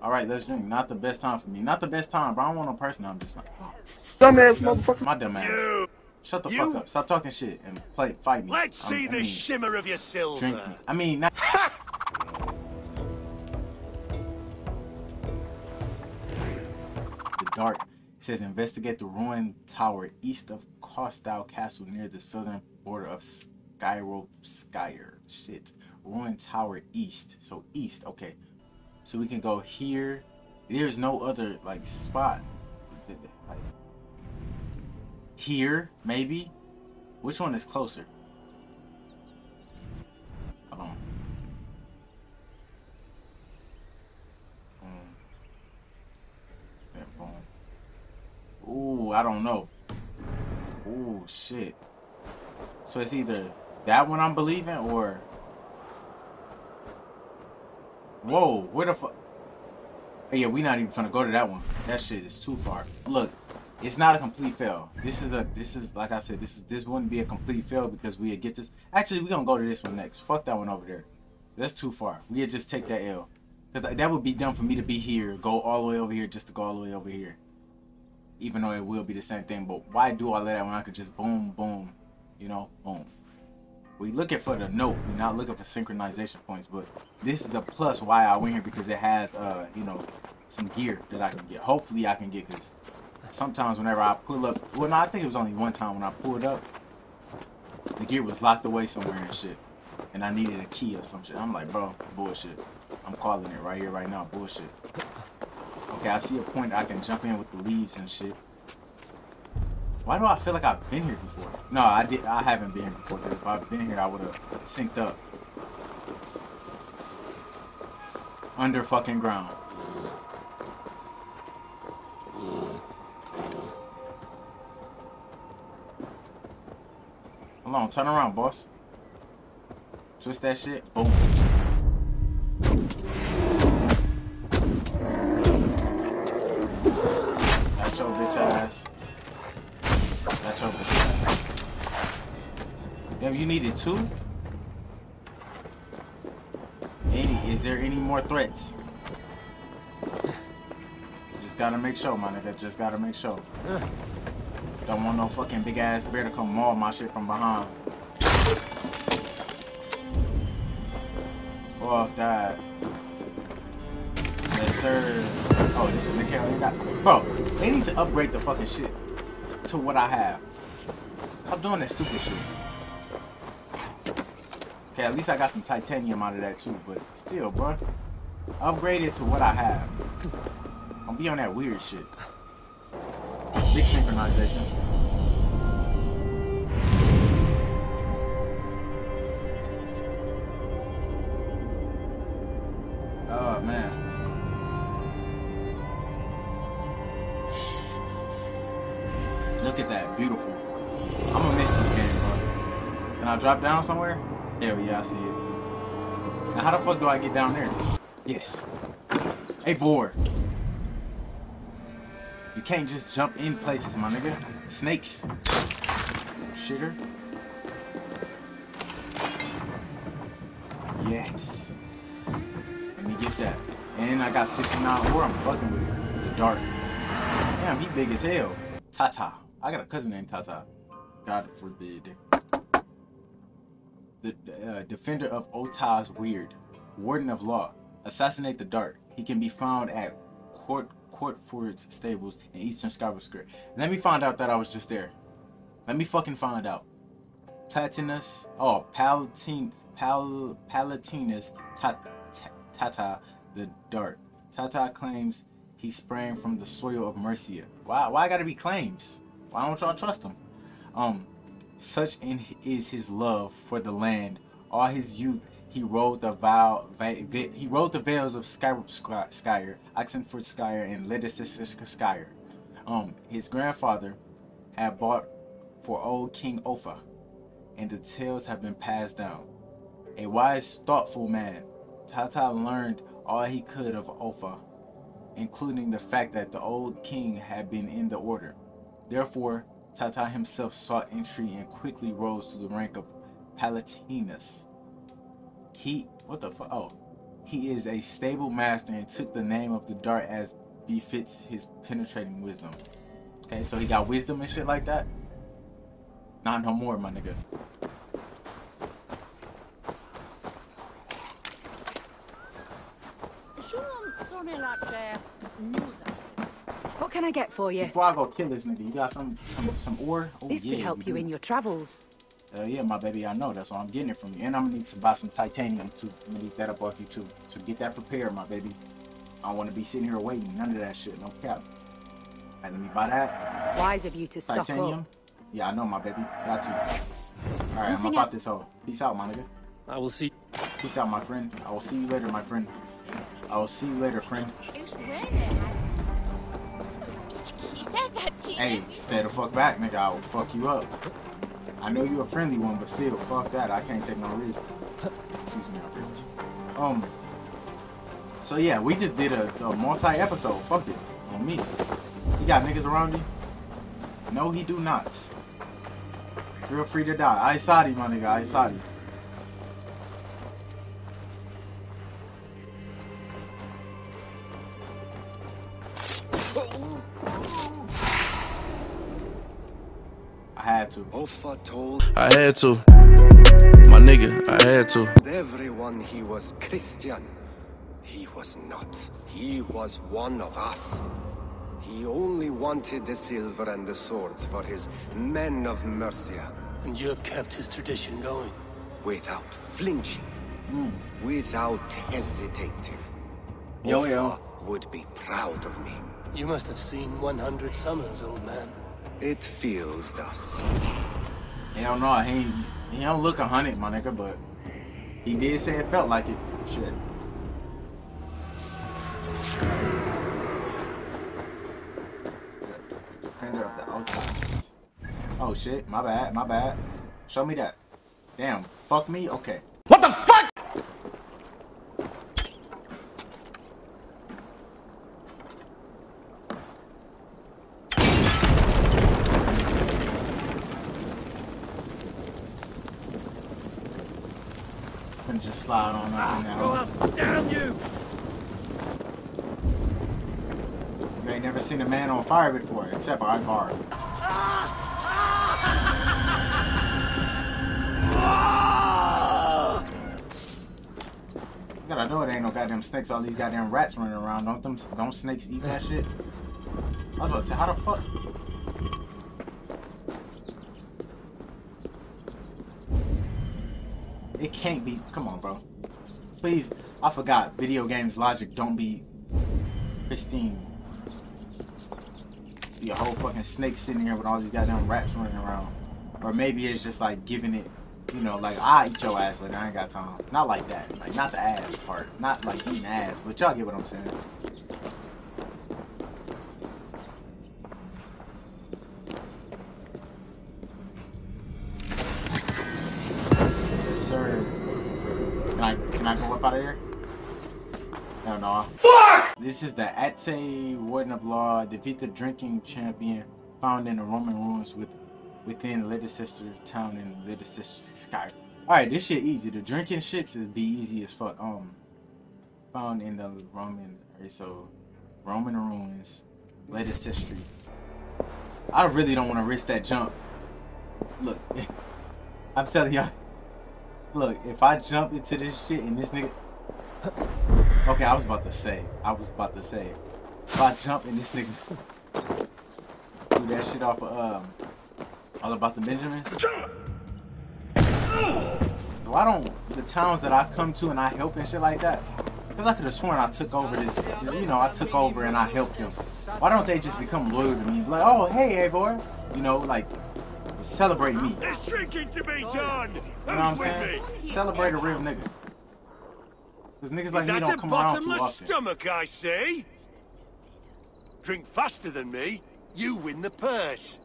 All right, let's drink. Not the best time for me. Not the best time, bro. I don't want no person. I'm just not. Dumbass motherfucker. My dumb ass. You. Shut the you- fuck up. Stop talking shit and play. Fight me. Let's I'm- see I the mean, shimmer of your silver. Drink me. I mean, not. the Dart. It says investigate the ruined tower east of Costau Castle near the southern border of Skyro Skyer. Shit. Ruined tower east. So east. Okay. So we can go here. There's no other like spot. Like here, maybe. Which one is closer? Hold on. Boom. Ooh, I don't know. Ooh, shit. So it's either that one I'm believing or. Whoa, where the fuck? Hey, Yeah, we not even gonna go to that one. That shit is too far. Look, it's not a complete fail. This is a this is like I said, this is this wouldn't be a complete fail because we get this. Actually, we gonna go to this one next. Fuck that one over there. That's too far. We'd just take that L. Cause that would be dumb for me to be here, go all the way over here just to go all the way over here. Even though it will be the same thing, but why do all of that when I could just boom, boom, you know, boom. We looking for the note. We're not looking for synchronization points, but this is a plus why I went here because it has, uh, you know, some gear that I can get. Hopefully I can get because sometimes whenever I pull up, well, no, I think it was only one time when I pulled up, the gear was locked away somewhere and shit, and I needed a key or some shit. I'm like, bro, bullshit. I'm calling it right here, right now, bullshit. Okay, I see a point I can jump in with the leaves and shit. Why do I feel like I've been here before? No, I did. I haven't been here before. if I've been here, I would have synced up. Under fucking ground. Hold on, turn around, boss. Twist that shit. Boom. Damn, you needed two? Any, is there any more threats? Just gotta make sure, my nigga. Just gotta make sure. Don't want no fucking big ass bear to come maul my shit from behind. Fuck that. Yes, sir. Oh, this is the camera. Got, bro, they need to upgrade the fucking shit to what I have. Stop doing that stupid shit. Okay, at least I got some titanium out of that too, but still, bro. Upgrade it to what I have. I'll be on that weird shit. Big synchronization. Oh man. Look at that, beautiful. I'm gonna miss this game, bro. Can I drop down somewhere? Hell yeah, I see it. Now how the fuck do I get down there? Yes. Hey, Vor. You can't just jump in places, my nigga. Snakes. Shitter. Yes. Let me get that. And I got 69 more. I'm fucking with it. The Dart. Damn, he big as hell. Tata. I got a cousin named Tata. God forbid. The uh, defender of Otah's Weird. Warden of Law. Assassinate the Dart. He can be found at Court Courtford's stables in Eastern Scarborough Square. Let me find out that I was just there. Let me fucking find out. Platinus, oh, Palatine, Pal, Palatinus Ta- Ta- Tata the Dart. Tata claims he sprang from the soil of Mercia. Why? Why gotta be claims? Why don't y'all trust him? Um, such in is his love for the land. All his youth, he rode the vow, he rode the veils of Skyrup Sky- Skyer, Oxenford Skyer, and Leicester Skyer. Um, his grandfather had bought for old King Offa, and the tales have been passed down. A wise, thoughtful man, Tata learned all he could of Offa, including the fact that the old king had been in the order. Therefore, Tata himself sought entry and quickly rose to the rank of Palatinus. He, what the fuck? Oh, He is a stable master and took the name of the dart as befits his penetrating wisdom. Okay, so he got wisdom and shit like that. Not no more, my nigga. What can I get for you? Before I go kill this nigga, you got some some some ore? Oh, This yeah, could help you do. in your travels. Uh, yeah, my baby, I know. That's why I'm getting it from you. And I'm gonna need to buy some titanium too. I'm gonna need that up off you too. So get that prepared, my baby. I don't want to be sitting here waiting. None of that shit. No cap. Alright, let me buy that. Wise of you to stock Titanium. up. Yeah, I know, my baby. Got to. Alright, I'm Nothing about else. this hoe. Peace out, my nigga. I will see. Peace out, my friend. I will see you later, my friend. I will see you later, friend. Hey, stay the fuck back, nigga. I will fuck you up. I know you a friendly one, but still, fuck that. I can't take no risk. Excuse me, I breathed. Um. So yeah, we just did a, a multi-episode. Fuck it, on me. You got niggas around you? No, he do not. Feel free to die. I Saudi, my nigga. I Saudi. I had to. My nigga, I had to. everyone he was Christian. He was not. He was one of us. He only wanted the silver and the swords for his men of Mercia, And you have kept his tradition going. without flinching, without hesitating. Yo, yo. Would be proud of me. You must have seen 100 summers, old man. It feels thus. Hell no, he ain't, he don't look a hundred, my nigga, but he did say it felt like it. Shit. Defender of the Outcasts. Oh shit, my bad, my bad. Show me that. Damn, fuck me? Okay. Just slide on up in now. Damn you! You ain't never seen a man on fire before, except Ivar. You gotta know it ain't no goddamn snakes. All these goddamn rats running around. Don't them? Don't snakes eat that shit? I was about to say, how the fuck? It can't be. Come on, bro. Please, I forgot. Video games logic don't be pristine. Be a whole fucking snake sitting here with all these goddamn rats running around. Or maybe it's just like giving it, you know, like I eat your ass later. I ain't got time. Not like that. Like not the ass part. Not like eating ass. But y'all get what I'm saying. This is the Ate Warden of Law, defeat the drinking champion found in the Roman ruins with within Leicester town in Leicester Sky. Alright, this shit easy. The drinking shits is be easy as fuck. Um found in the Roman so Roman ruins, Leicester Street. I really don't want to risk that jump. Look, I'm telling y'all. Look, if I jump into this shit and this nigga Okay, I was about to say. I was about to say. If I jump and this nigga do that shit off of um all about the Benjamins. Why don't the towns that I come to and I help and shit like that? Because I could have sworn I took over this, this- you know, I took over and I helped them. Why don't they just become loyal to me? Like, oh, hey, Eivor. You know, like, celebrate me. There's drinking to be done. You know what I'm saying? Celebrate a real nigga. Because niggas like Is me that don't a come around too bottomless often. stomach, I see? Drink faster than me, you win the purse.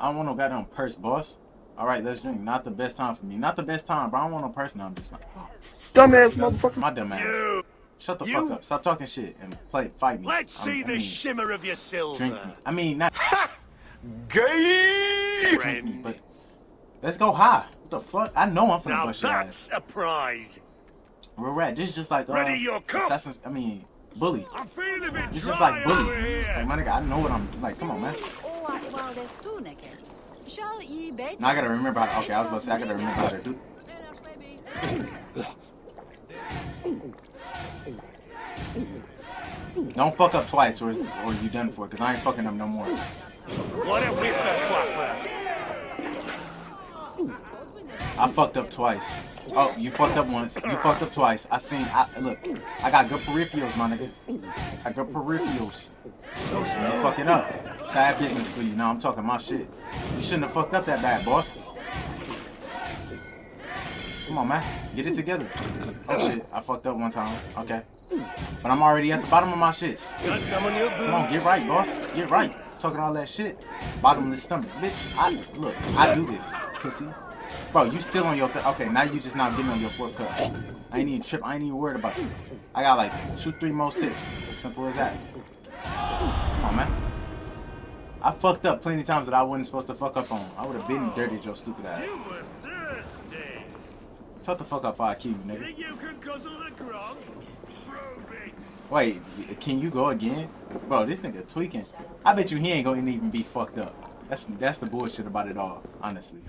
I don't want no goddamn purse, boss. All right, let's drink. Not the best time for me. Not the best time, bro. I don't want no purse now. I'm just like, oh. Dumbass motherfucker. my dumb ass. You, Shut the you- fuck up. Stop talking shit and play, fight me. let's I'm- see I the mean, shimmer of your silver. Drink me. I mean, not Gay! drink me, but let's go high. What the fuck? I know I'm finna Now bust your ass. that's a prize. Real rat. This is just like uh, Ready your cup. Assassin's. I mean, bully. I'm feeling a bit It's dry just like bully. Like my nigga, I know what I'm like. Come on, man. Now I gotta remember how. To, okay, I was about to say I gotta remember how to do. Don't fuck up twice, or or you done for. Cause I ain't fucking up no more. What a flapper. I fucked up twice. Oh, you fucked up once. You fucked up twice. I seen. I, look, I got good peripherals, my nigga. I got peripherals. You fucking up. Sad business for you. Now I'm talking my shit. You shouldn't have fucked up that bad, boss. Come on, man. Get it together. Oh shit, I fucked up one time. Okay. But I'm already at the bottom of my shits. Got some on your Come on, get right, boss. Get right. Talking all that shit. Bottomless stomach. Bitch, I look, I do this. Pussy. Bro, you still on your th okay, now you just not getting on your fourth cup. I ain't even trip, I ain't even worried about you. I got like two, three more sips. Simple as that. Come on, man. I fucked up plenty of times that I wasn't supposed to fuck up on. I would have been dirtied your stupid ass. You were thirsty. Shut the fuck up before I kill you, nigga. You can guzzle the grog? Prove it. Wait, can you go again? Bro, this nigga tweaking. I bet you he ain't gonna even be fucked up. That's that's the bullshit about it all, honestly.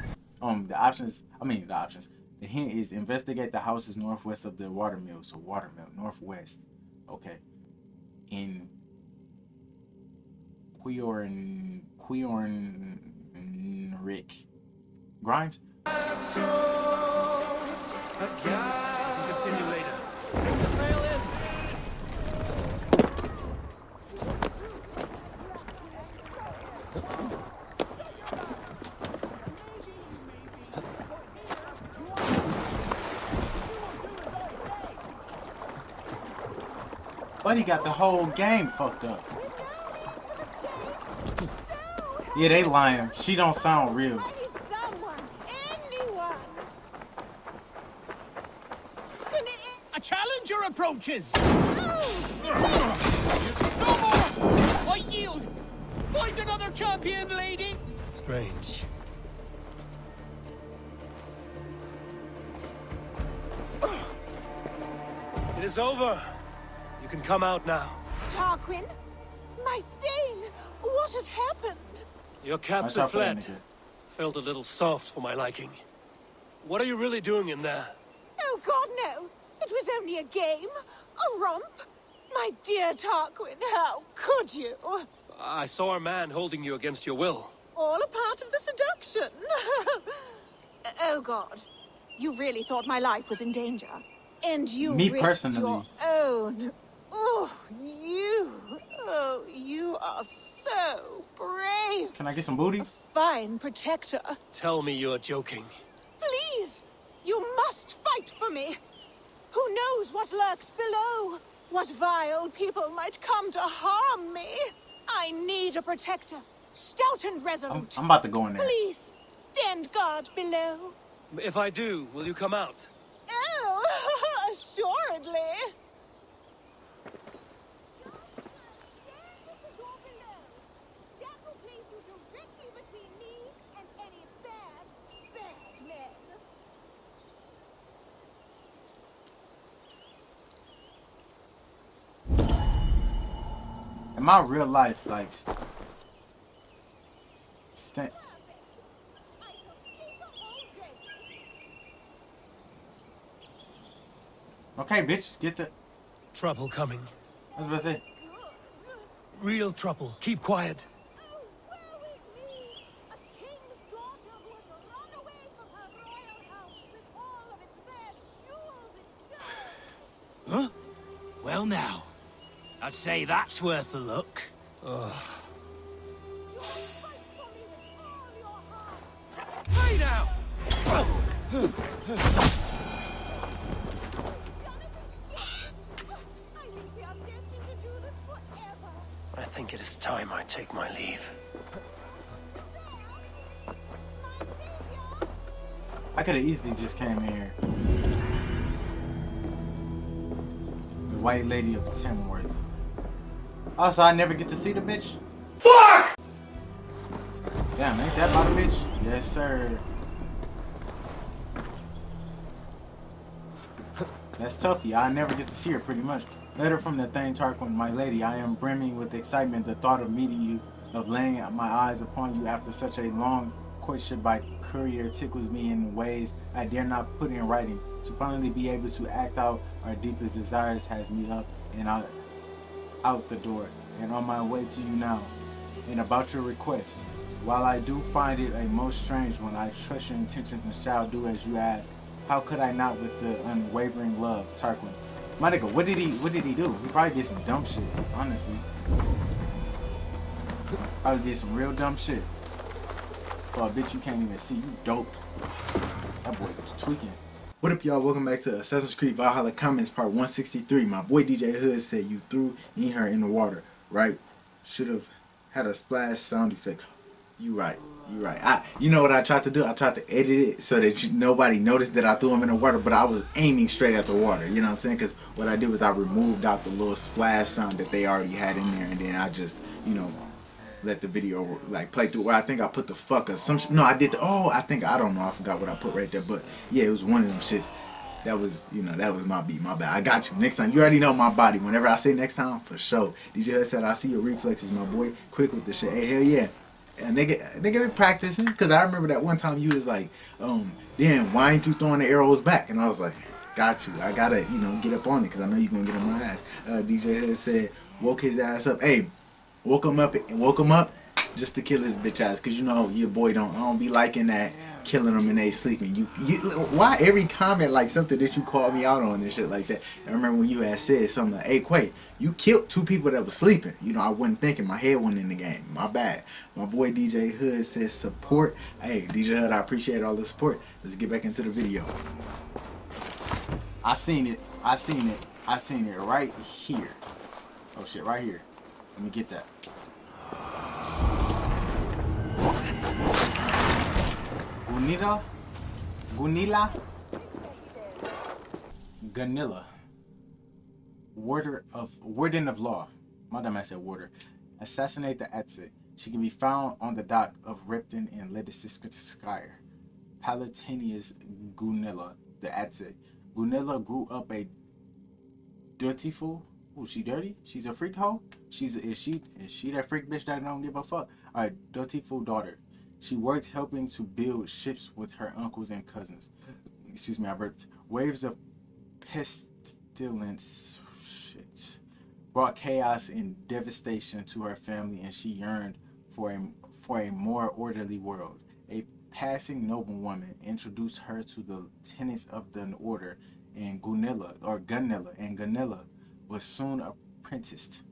Um, the options. I mean, the options. The hint is investigate the houses northwest of the watermill. So watermill, northwest. Okay. In Quiorn, Quiorn, Rick, Grimes. Continue later. Buddy got the whole game fucked up. Yeah, they lying. She don't sound real. A challenger approaches! No more! I yield! Find another champion, lady! Strange. It is over. You can come out now. Tarquin? My Thane! What has happened? Your Watch captor out for that fled. Felt a little soft for my liking. What are you really doing in there? Oh, God, no. It was only a game. A romp. My dear Tarquin, how could you? I saw a man holding you against your will. All a part of the seduction. oh, God. You really thought my life was in danger. And you Me risked personally. your own. Oh, you. Oh, you are so brave. Can I get some booty? Fine protector. Tell me you're joking. Please, you must fight for me. Who knows what lurks below? What vile people might come to harm me? I need a protector, stout and I'm, resolute. I'm about to go in there. Please, stand guard below. If I do, will you come out? Oh, assuredly. My real life, like, st- sta- okay, bitch, get the. Trouble coming. I was about to say, Real trouble. Keep quiet. Huh? Well now, I'd say that's worth a look. Hey now! I think it is time I take my leave. I could have easily just came here. The White Lady of Timworth. Also, I never get to see the bitch. Fuck! Damn, ain't that about a bitch? Yes, sir. That's Tuffy. I never get to see her pretty much. Letter from the Thane Tarquin, my lady. I am brimming with excitement. The thought of meeting you, of laying my eyes upon you after such a long courtship by courier tickles me in ways I dare not put in writing. To finally be able to act out our deepest desires has me up and out, out the door and on my way to you now. And about your request, while I do find it a most strange one, I trust your intentions and shall do as you ask. How could I not with the unwavering love, Tarquin? My nigga, what did he what did he do? He probably did some dumb shit, honestly. Probably did some real dumb shit. Oh, bitch, you can't even see. You doped. That boy was tweaking. What up, y'all? Welcome back to Assassin's Creed Valhalla Comments Part 163. My boy DJ Hood said you threw in her in the water, right? Should have had a splash sound effect. You right. You right. I, you know what I tried to do? I tried to edit it so that you, nobody noticed that I threw him in the water, but I was aiming straight at the water. You know what I'm saying? Because what I did was I removed out the little splash sound that they already had in there, and then I just, you know, let the video like play through. Where I think I put the fucker some. No, I did. The, oh, I think I don't know. I forgot what I put right there, but yeah, it was one of them shits. That was, you know, that was my beat, my bad. I got you. Next time, you already know my body. Whenever I say next time, for sure. DJ said, I see your reflexes, my boy. Quick with the shit. Hey, hell yeah and they get they get practicing because I remember that one time you was like, um, damn, why ain't you throwing the arrows back? And I was like, got you. I gotta you know get up on it because I know you're gonna get on my ass. Uh, DJ Hood said, woke his ass up. Hey, woke him up and woke him up just to kill his bitch ass because you know your boy don't I don't be liking that killing them and they sleeping. You, you, why every comment like something that you called me out on and shit like that. I remember when you had said something like, "Hey, Quay, you killed two people that were sleeping." You know, I wasn't thinking. My head wasn't in the game. My bad. My boy DJ Hood says support. Hey, DJ Hood, I appreciate all the support. Let's get back into the video. I seen it. I seen it. I seen it right here. Oh shit, right here. Let me get that. Gunilla, Gunilla, Gunilla, warder of warden of law. My dumb I said warder. Assassinate the Adze. She can be found on the dock of Repton in Ledisskaya. Palatinius Gunilla, the Adze. Gunilla grew up a dirty fool. Oh, she dirty? She's a freak hoe? She's is she is she that freak bitch that don't give a fuck? Alright, dirty fool daughter. She worked helping to build ships with her uncles and cousins. Excuse me, I burped. Waves of pestilence shit, brought chaos and devastation to her family, and she yearned for a, for a more orderly world. A passing noblewoman introduced her to the tenets of the order, and Gunilla, or Gunilla, and Gunilla was soon apprenticed.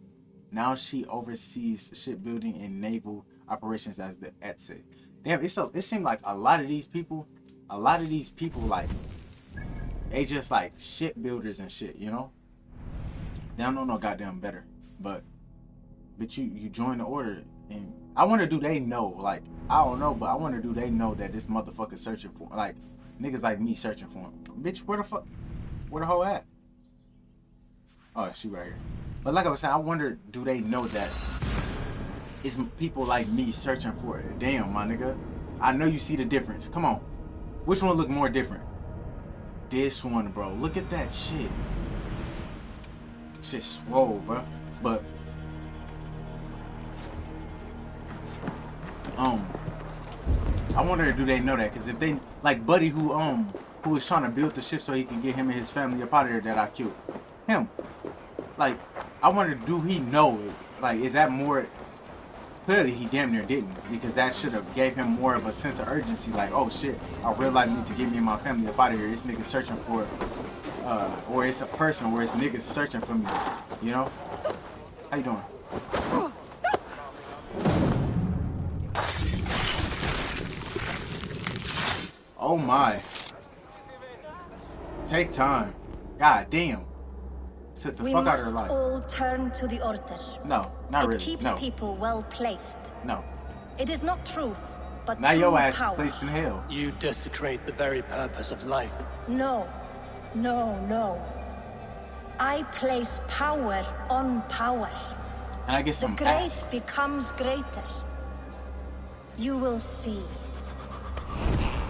Now she oversees shipbuilding and naval operations as the Adze. Damn, it's a, it seemed like a lot of these people, a lot of these people like, they just like shipbuilders and shit, you know? They don't know no goddamn better. But, but you, you join the order and I wonder do they know, like, I don't know, but I wonder do they know that this motherfucker searching for, like, niggas like me searching for him. Bitch, where the fuck, where the hoe at? Oh, she right here. But like I was saying, I wonder do they know that it's people like me searching for it. Damn, my nigga. I know you see the difference. Come on. Which one look more different? This one, bro. Look at that shit. Shit swole, bro. But um I wonder do they know that? Cause if they like Buddy who um who was trying to build the ship so he can get him and his family up out of there that I killed. Him. Like, I wonder do he know it? Like, is that more clearly he damn near didn't because that should have gave him more of a sense of urgency like oh shit i really like need to get me and my family up out of here. This nigga searching for uh or it's a person where it's niggas searching for me you know? How you doing? Oh my. Take time. God damn Sit the we fuck out of her must all turn to the order. No, not it really. keeps no. people well placed. No. It is not truth, but Now true your ass power. placed in hell. You desecrate the very purpose of life. No, no, no. I place power on power. And I get The grace ass. becomes greater. You will see.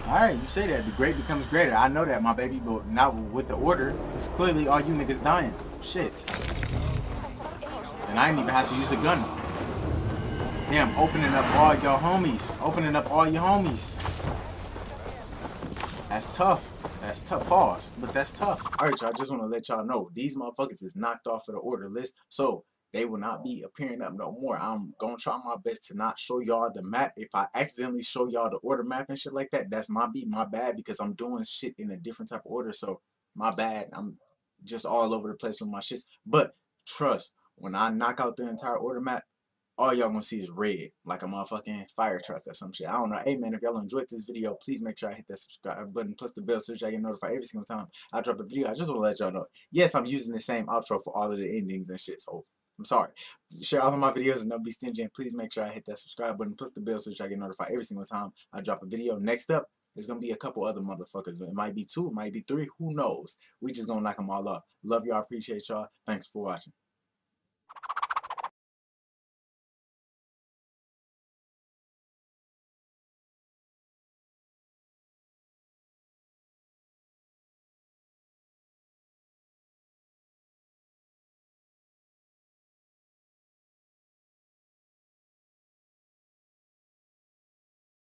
Alright, you say that. The great becomes greater. I know that, my baby, but not with the order. Because clearly all you niggas dying. Shit. And I didn't even have to use a gun. Damn, opening up all your homies. Opening up all your homies. That's tough. That's tough. Pause. But that's tough. Alright, y'all. I just want to let y'all know. These motherfuckers is knocked off of the order list. So, they will not be appearing up no more. I'm gonna try my best to not show y'all the map. If I accidentally show y'all the order map and shit like that, that's my beat, my bad, because I'm doing shit in a different type of order. So my bad. I'm just all over the place with my shits. But trust, when I knock out the entire order map, all y'all gonna see is red, like a motherfucking fire truck or some shit. I don't know. Hey man, if y'all enjoyed this video, please make sure I hit that subscribe button plus the bell so I get notified every single time I drop a video. I just want to let y'all know. Yes, I'm using the same outro for all of the endings and shit. So I'm sorry. Share all of my videos and don't be stingy. And please make sure I hit that subscribe button plus the bell so that I get notified every single time I drop a video. Next up, there's gonna be a couple other motherfuckers. It might be two, it might be three. Who knows? We just gonna knock them all off. Love y'all. Appreciate y'all. Thanks for watching.